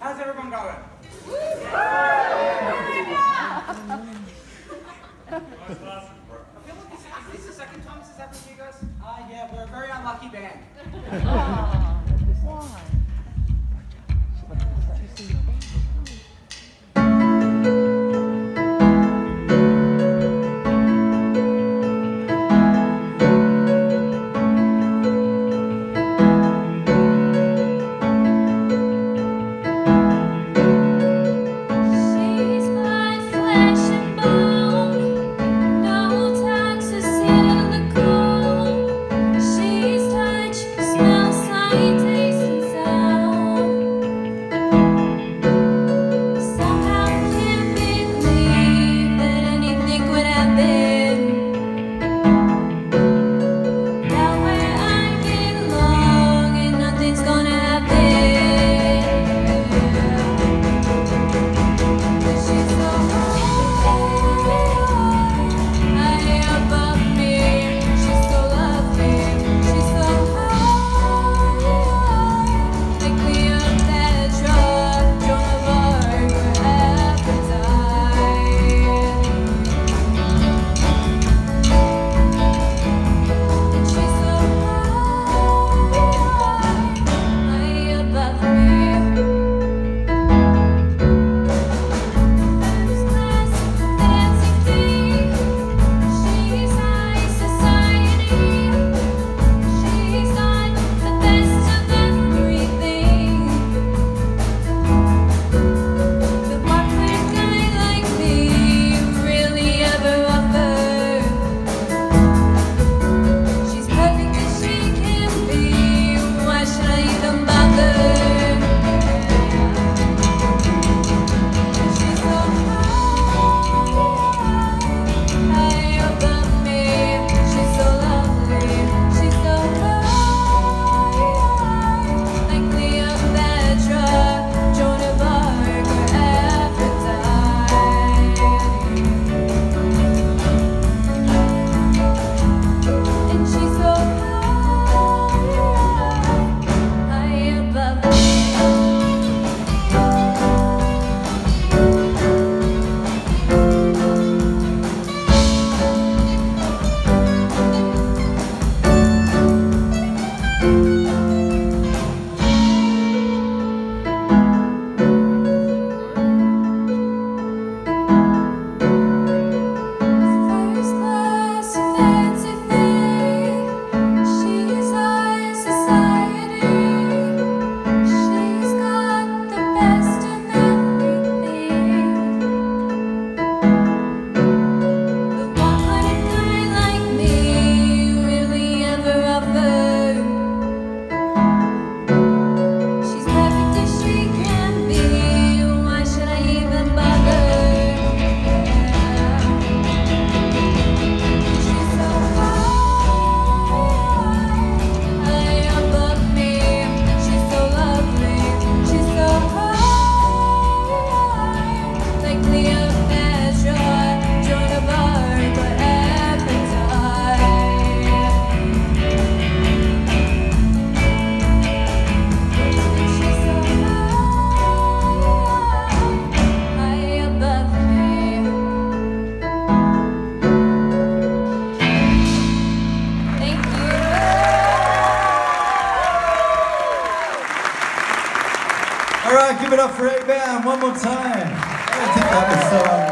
How's everyone going? I feel like this, is second time this guys? Ah, yeah, we're a very unlucky band. Oh, why? give it up for A-Band one more time. I think that was so